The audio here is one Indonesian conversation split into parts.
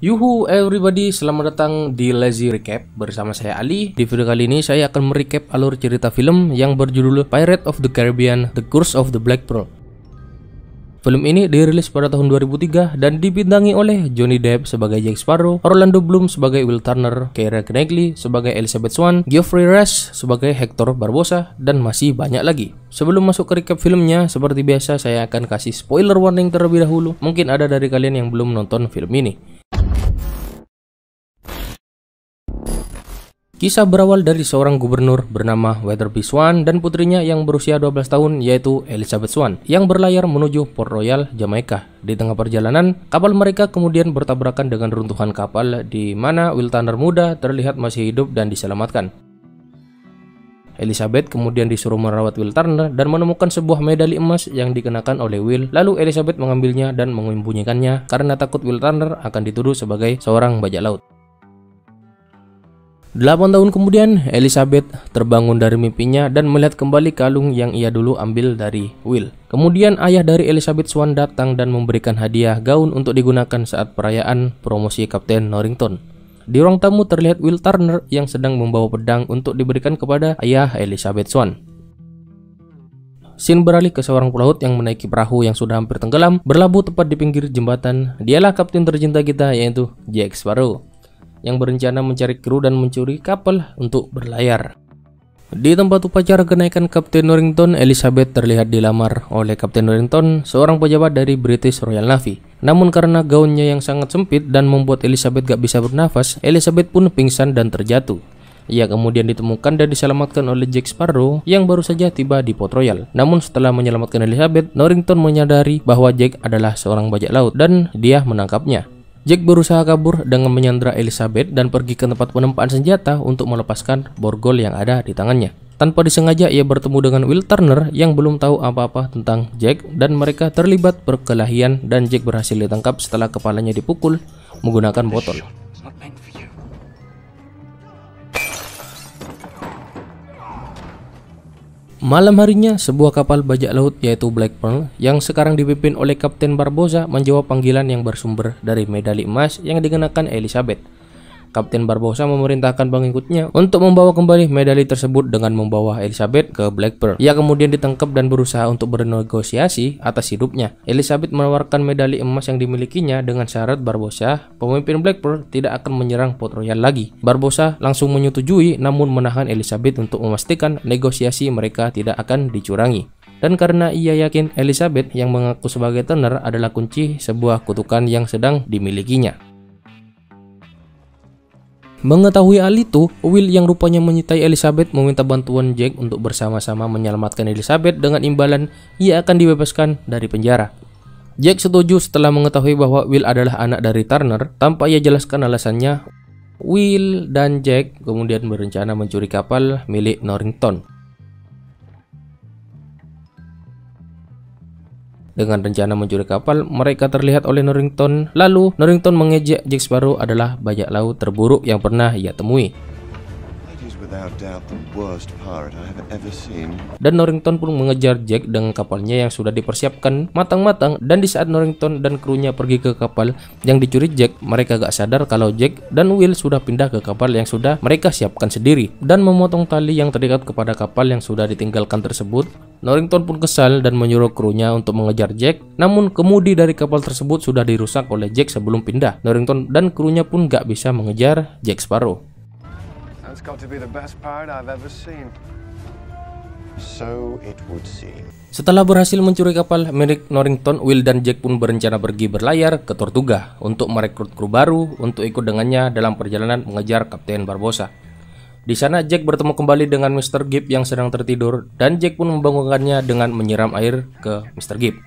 Yuhu everybody, selamat datang di Lazy Recap bersama saya Ali. Di video kali ini saya akan merecap alur cerita film yang berjudul Pirate of the Caribbean: The Curse of the Black Pearl. Film ini dirilis pada tahun 2003 dan dibintangi oleh Johnny Depp sebagai Jack Sparrow, Orlando Bloom sebagai Will Turner, Keira Knightley sebagai Elizabeth Swan, Geoffrey Rush sebagai Hector Barbosa, dan masih banyak lagi. Sebelum masuk ke recap filmnya, seperti biasa saya akan kasih spoiler warning terlebih dahulu. Mungkin ada dari kalian yang belum nonton film ini. Kisah berawal dari seorang gubernur bernama Weatherby Swan dan putrinya yang berusia 12 tahun yaitu Elizabeth Swan yang berlayar menuju Port Royal, Jamaika. Di tengah perjalanan, kapal mereka kemudian bertabrakan dengan runtuhan kapal di mana Will Turner muda terlihat masih hidup dan diselamatkan. Elizabeth kemudian disuruh merawat Will Turner dan menemukan sebuah medali emas yang dikenakan oleh Will. Lalu Elizabeth mengambilnya dan menyembunyikannya karena takut Will Turner akan dituduh sebagai seorang bajak laut. Delapan tahun kemudian, Elizabeth terbangun dari mimpinya dan melihat kembali kalung yang ia dulu ambil dari Will. Kemudian ayah dari Elizabeth Swan datang dan memberikan hadiah gaun untuk digunakan saat perayaan promosi Kapten Norrington. Di ruang tamu terlihat Will Turner yang sedang membawa pedang untuk diberikan kepada ayah Elizabeth Swan. Scene beralih ke seorang pelaut yang menaiki perahu yang sudah hampir tenggelam, berlabuh tepat di pinggir jembatan. Dialah kapten tercinta kita yaitu Jack Sparrow yang berencana mencari kru dan mencuri kapal untuk berlayar. Di tempat upacara kenaikan Kapten Norrington, Elizabeth terlihat dilamar oleh Kapten Norrington, seorang pejabat dari British Royal Navy. Namun karena gaunnya yang sangat sempit dan membuat Elizabeth gak bisa bernafas, Elizabeth pun pingsan dan terjatuh. Ia kemudian ditemukan dan diselamatkan oleh Jack Sparrow yang baru saja tiba di Port Royal. Namun setelah menyelamatkan Elizabeth, Norrington menyadari bahwa Jack adalah seorang bajak laut dan dia menangkapnya. Jack berusaha kabur dengan menyandra Elizabeth dan pergi ke tempat penempaan senjata untuk melepaskan borgol yang ada di tangannya. Tanpa disengaja ia bertemu dengan Will Turner yang belum tahu apa-apa tentang Jack dan mereka terlibat perkelahian dan Jack berhasil ditangkap setelah kepalanya dipukul menggunakan botol. Malam harinya, sebuah kapal bajak laut yaitu Black Pearl yang sekarang dipimpin oleh Kapten Barbosa menjawab panggilan yang bersumber dari medali emas yang dikenakan Elizabeth. Kapten Barbosa memerintahkan pengikutnya untuk membawa kembali medali tersebut dengan membawa Elizabeth ke Black Pearl. Ia kemudian ditangkap dan berusaha untuk bernegosiasi atas hidupnya. Elizabeth menawarkan medali emas yang dimilikinya dengan syarat Barbosa, pemimpin Black Pearl, tidak akan menyerang Port Royal lagi. Barbosa langsung menyetujui namun menahan Elizabeth untuk memastikan negosiasi mereka tidak akan dicurangi. Dan karena ia yakin Elizabeth yang mengaku sebagai tenar adalah kunci sebuah kutukan yang sedang dimilikinya. Mengetahui hal itu, Will yang rupanya menyitai Elizabeth meminta bantuan Jack untuk bersama-sama menyelamatkan Elizabeth dengan imbalan ia akan dibebaskan dari penjara. Jack setuju setelah mengetahui bahwa Will adalah anak dari Turner tanpa ia jelaskan alasannya. Will dan Jack kemudian berencana mencuri kapal milik Norrington. Dengan rencana mencuri kapal, mereka terlihat oleh Norrington. Lalu, Norrington mengejek Jack Sparrow adalah bajak laut terburuk yang pernah ia temui. Dan Norrington pun mengejar Jack dengan kapalnya yang sudah dipersiapkan matang-matang dan di saat Norrington dan krunya pergi ke kapal yang dicuri Jack, mereka gak sadar kalau Jack dan Will sudah pindah ke kapal yang sudah mereka siapkan sendiri dan memotong tali yang terikat kepada kapal yang sudah ditinggalkan tersebut. Norrington pun kesal dan menyuruh krunya untuk mengejar Jack, namun kemudi dari kapal tersebut sudah dirusak oleh Jack sebelum pindah. Norrington dan krunya pun gak bisa mengejar Jack Sparrow. That's got to be the best pirate I've ever seen. So it would seem. Setelah berhasil mencuri kapal milik Norrington, Will dan Jack pun berencana pergi berlayar ke Tortuga untuk merekrut kru baru untuk ikut dengannya dalam perjalanan mengejar Kapten Barbosa. Di sana Jack bertemu kembali dengan Mr. Gibb yang sedang tertidur dan Jack pun membangunkannya dengan menyiram air ke Mr. Gibb.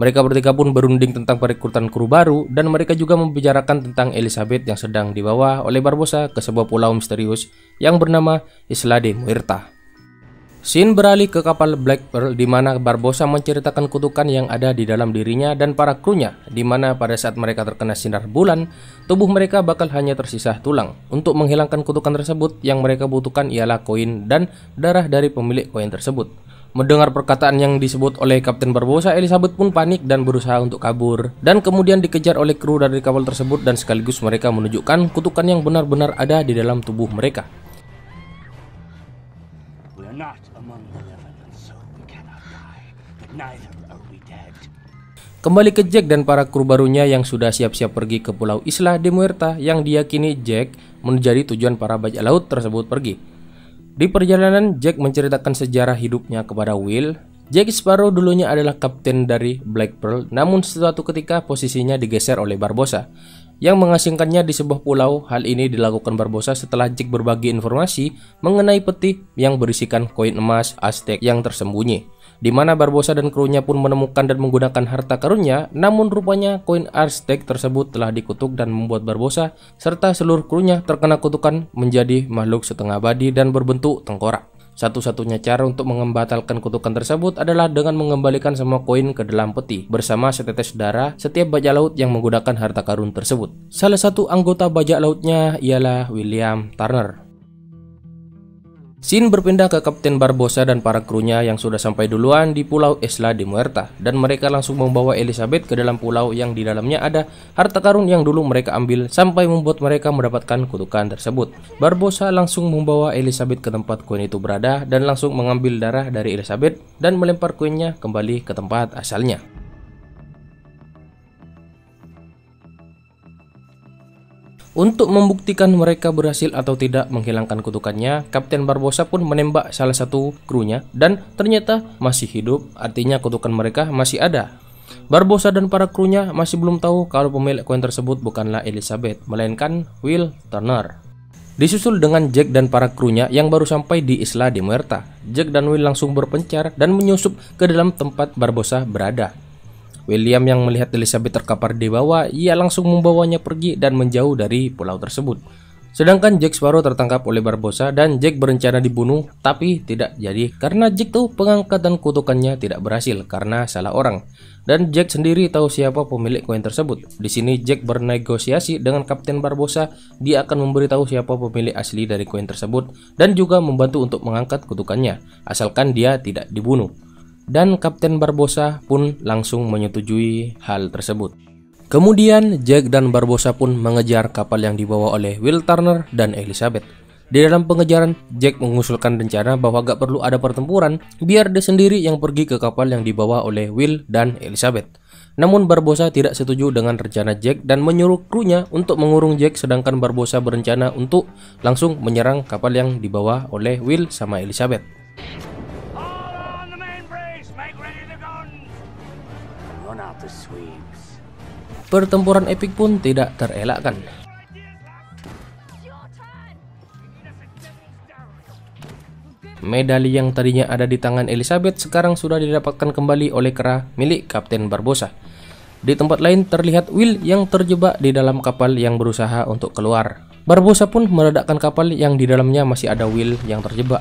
Mereka bertiga pun berunding tentang perekrutan kru baru dan mereka juga membicarakan tentang Elizabeth yang sedang dibawa oleh Barbosa ke sebuah pulau misterius yang bernama Isla de Muerta. Scene beralih ke kapal Black Pearl di mana Barbosa menceritakan kutukan yang ada di dalam dirinya dan para krunya di mana pada saat mereka terkena sinar bulan, tubuh mereka bakal hanya tersisa tulang. Untuk menghilangkan kutukan tersebut yang mereka butuhkan ialah koin dan darah dari pemilik koin tersebut. Mendengar perkataan yang disebut oleh Kapten Barbosa, Elizabeth pun panik dan berusaha untuk kabur. Dan kemudian dikejar oleh kru dari kapal tersebut dan sekaligus mereka menunjukkan kutukan yang benar-benar ada di dalam tubuh mereka. Kembali ke Jack dan para kru barunya yang sudah siap-siap pergi ke Pulau Isla de Muerta yang diyakini Jack menjadi tujuan para bajak laut tersebut pergi. Di perjalanan, Jack menceritakan sejarah hidupnya kepada Will. Jack Sparrow dulunya adalah kapten dari Black Pearl, namun suatu ketika posisinya digeser oleh Barbosa yang mengasingkannya di sebuah pulau. Hal ini dilakukan Barbosa setelah Jack berbagi informasi mengenai peti yang berisikan koin emas Aztec yang tersembunyi di mana Barbosa dan krunya pun menemukan dan menggunakan harta karunnya, namun rupanya koin Aztec tersebut telah dikutuk dan membuat Barbosa serta seluruh krunya terkena kutukan menjadi makhluk setengah abadi dan berbentuk tengkorak. Satu-satunya cara untuk membatalkan kutukan tersebut adalah dengan mengembalikan semua koin ke dalam peti bersama setetes darah setiap bajak laut yang menggunakan harta karun tersebut. Salah satu anggota bajak lautnya ialah William Turner. Sin berpindah ke Kapten Barbosa dan para krunya yang sudah sampai duluan di Pulau Isla de Muerta dan mereka langsung membawa Elizabeth ke dalam pulau yang di dalamnya ada harta karun yang dulu mereka ambil sampai membuat mereka mendapatkan kutukan tersebut. Barbosa langsung membawa Elizabeth ke tempat koin itu berada dan langsung mengambil darah dari Elizabeth dan melempar koinnya kembali ke tempat asalnya. Untuk membuktikan mereka berhasil atau tidak menghilangkan kutukannya, Kapten Barbosa pun menembak salah satu krunya dan ternyata masih hidup, artinya kutukan mereka masih ada. Barbosa dan para krunya masih belum tahu kalau pemilik koin tersebut bukanlah Elizabeth, melainkan Will Turner. Disusul dengan Jack dan para krunya yang baru sampai di Isla de Muerta. Jack dan Will langsung berpencar dan menyusup ke dalam tempat Barbosa berada. William yang melihat Elizabeth terkapar di bawah, ia langsung membawanya pergi dan menjauh dari pulau tersebut. Sedangkan Jack Sparrow tertangkap oleh Barbosa dan Jack berencana dibunuh tapi tidak jadi karena Jack tahu pengangkatan kutukannya tidak berhasil karena salah orang. Dan Jack sendiri tahu siapa pemilik koin tersebut. Di sini Jack bernegosiasi dengan Kapten Barbosa, dia akan memberitahu siapa pemilik asli dari koin tersebut dan juga membantu untuk mengangkat kutukannya asalkan dia tidak dibunuh dan Kapten Barbosa pun langsung menyetujui hal tersebut. Kemudian Jack dan Barbosa pun mengejar kapal yang dibawa oleh Will Turner dan Elizabeth. Di dalam pengejaran, Jack mengusulkan rencana bahwa gak perlu ada pertempuran, biar dia sendiri yang pergi ke kapal yang dibawa oleh Will dan Elizabeth. Namun Barbosa tidak setuju dengan rencana Jack dan menyuruh krunya untuk mengurung Jack sedangkan Barbosa berencana untuk langsung menyerang kapal yang dibawa oleh Will sama Elizabeth. Pertempuran epik pun tidak terelakkan. Medali yang tadinya ada di tangan Elizabeth sekarang sudah didapatkan kembali oleh kera milik Kapten Barbosa. Di tempat lain terlihat Will yang terjebak di dalam kapal yang berusaha untuk keluar. Barbosa pun meledakkan kapal yang di dalamnya masih ada Will yang terjebak.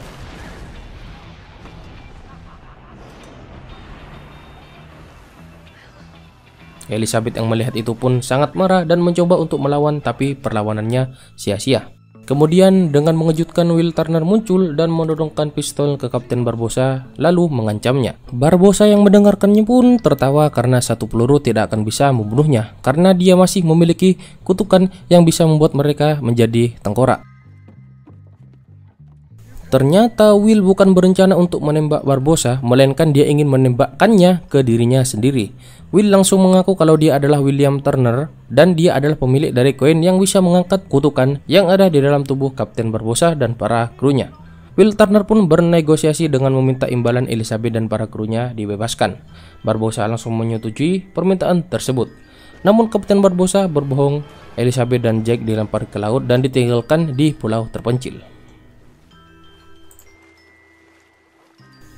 Elizabeth yang melihat itu pun sangat marah dan mencoba untuk melawan tapi perlawanannya sia-sia. Kemudian dengan mengejutkan Will Turner muncul dan mendorongkan pistol ke Kapten Barbosa lalu mengancamnya. Barbosa yang mendengarkannya pun tertawa karena satu peluru tidak akan bisa membunuhnya karena dia masih memiliki kutukan yang bisa membuat mereka menjadi tengkorak. Ternyata Will bukan berencana untuk menembak Barbosa, melainkan dia ingin menembakkannya ke dirinya sendiri. Will langsung mengaku kalau dia adalah William Turner dan dia adalah pemilik dari koin yang bisa mengangkat kutukan yang ada di dalam tubuh Kapten Barbosa dan para krunya. Will Turner pun bernegosiasi dengan meminta imbalan Elizabeth dan para krunya dibebaskan. Barbosa langsung menyetujui permintaan tersebut. Namun Kapten Barbosa berbohong, Elizabeth dan Jack dilempar ke laut dan ditinggalkan di pulau terpencil.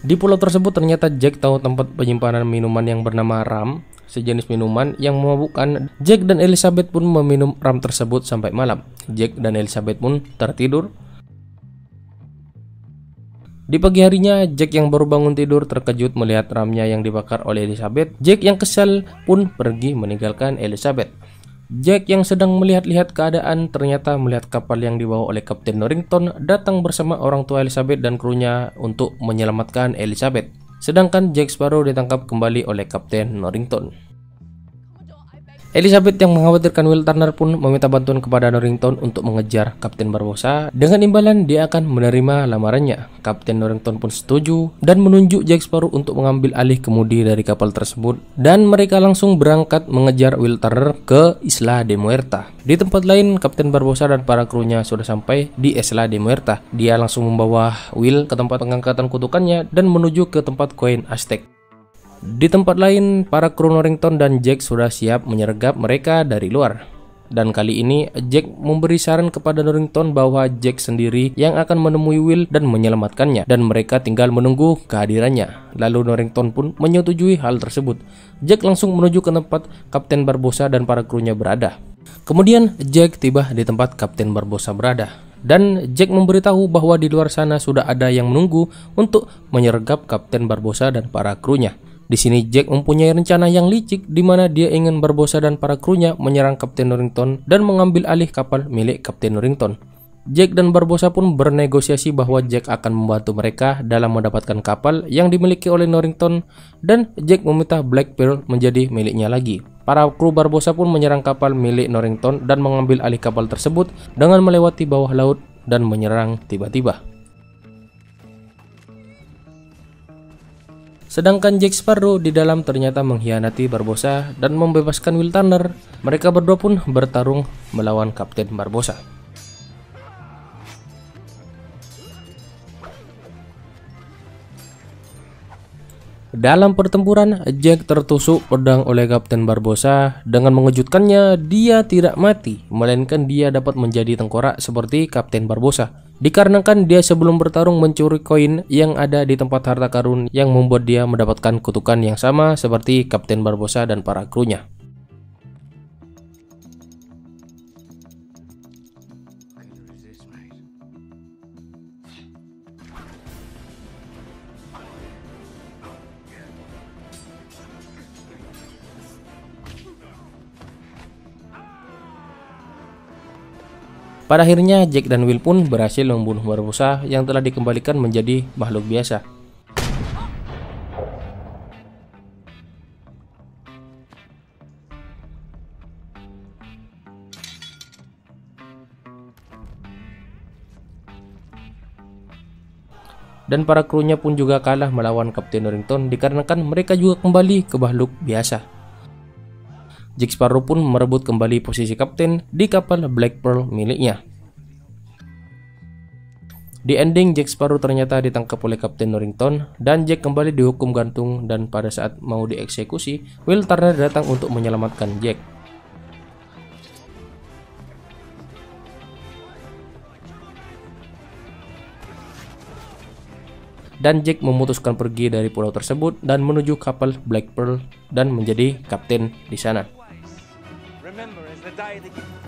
Di pulau tersebut ternyata Jack tahu tempat penyimpanan minuman yang bernama ram, sejenis minuman yang memabukkan. Jack dan Elizabeth pun meminum ram tersebut sampai malam. Jack dan Elizabeth pun tertidur. Di pagi harinya, Jack yang baru bangun tidur terkejut melihat ramnya yang dibakar oleh Elizabeth. Jack yang kesal pun pergi meninggalkan Elizabeth. Jack yang sedang melihat-lihat keadaan ternyata melihat kapal yang dibawa oleh Kapten Norrington datang bersama orang tua Elizabeth dan krunya untuk menyelamatkan Elizabeth. Sedangkan Jack Sparrow ditangkap kembali oleh Kapten Norrington. Elizabeth yang mengkhawatirkan Will Turner pun meminta bantuan kepada Norrington untuk mengejar Kapten Barbosa. Dengan imbalan dia akan menerima lamarannya. Kapten Norrington pun setuju dan menunjuk Jack Sparrow untuk mengambil alih kemudi dari kapal tersebut dan mereka langsung berangkat mengejar Will Turner ke Isla de Muerta. Di tempat lain, Kapten Barbosa dan para krunya sudah sampai di Isla de Muerta. Dia langsung membawa Will ke tempat pengangkatan kutukannya dan menuju ke tempat koin Aztec. Di tempat lain, para kru Norrington dan Jack sudah siap menyergap mereka dari luar. Dan kali ini, Jack memberi saran kepada Norrington bahwa Jack sendiri yang akan menemui Will dan menyelamatkannya, dan mereka tinggal menunggu kehadirannya. Lalu Norrington pun menyetujui hal tersebut. Jack langsung menuju ke tempat Kapten Barbosa dan para krunya berada. Kemudian, Jack tiba di tempat Kapten Barbosa berada dan Jack memberitahu bahwa di luar sana sudah ada yang menunggu untuk menyergap Kapten Barbosa dan para krunya. Di sini Jack mempunyai rencana yang licik di mana dia ingin Barbosa dan para krunya menyerang Kapten Norrington dan mengambil alih kapal milik Kapten Norrington. Jack dan Barbosa pun bernegosiasi bahwa Jack akan membantu mereka dalam mendapatkan kapal yang dimiliki oleh Norrington dan Jack meminta Black Pearl menjadi miliknya lagi. Para kru Barbosa pun menyerang kapal milik Norrington dan mengambil alih kapal tersebut dengan melewati bawah laut dan menyerang tiba-tiba. Sedangkan Jack Sparrow di dalam ternyata mengkhianati Barbosa dan membebaskan Will Turner. Mereka berdua pun bertarung melawan Kapten Barbosa. Dalam pertempuran, Jack tertusuk pedang oleh Kapten Barbosa. Dengan mengejutkannya, dia tidak mati, melainkan dia dapat menjadi tengkorak seperti Kapten Barbosa. Dikarenakan dia sebelum bertarung mencuri koin yang ada di tempat harta karun yang membuat dia mendapatkan kutukan yang sama seperti Kapten Barbosa dan para krunya. Pada akhirnya Jack dan Will pun berhasil membunuh Barbosa yang telah dikembalikan menjadi makhluk biasa. dan para krunya pun juga kalah melawan Kapten Norrington dikarenakan mereka juga kembali ke makhluk biasa. Jack Sparrow pun merebut kembali posisi kapten di kapal Black Pearl miliknya. Di ending, Jack Sparrow ternyata ditangkap oleh Kapten Norrington dan Jack kembali dihukum gantung dan pada saat mau dieksekusi, Will Turner datang untuk menyelamatkan Jack. dan Jack memutuskan pergi dari pulau tersebut dan menuju kapal Black Pearl dan menjadi kapten di sana. de again. that you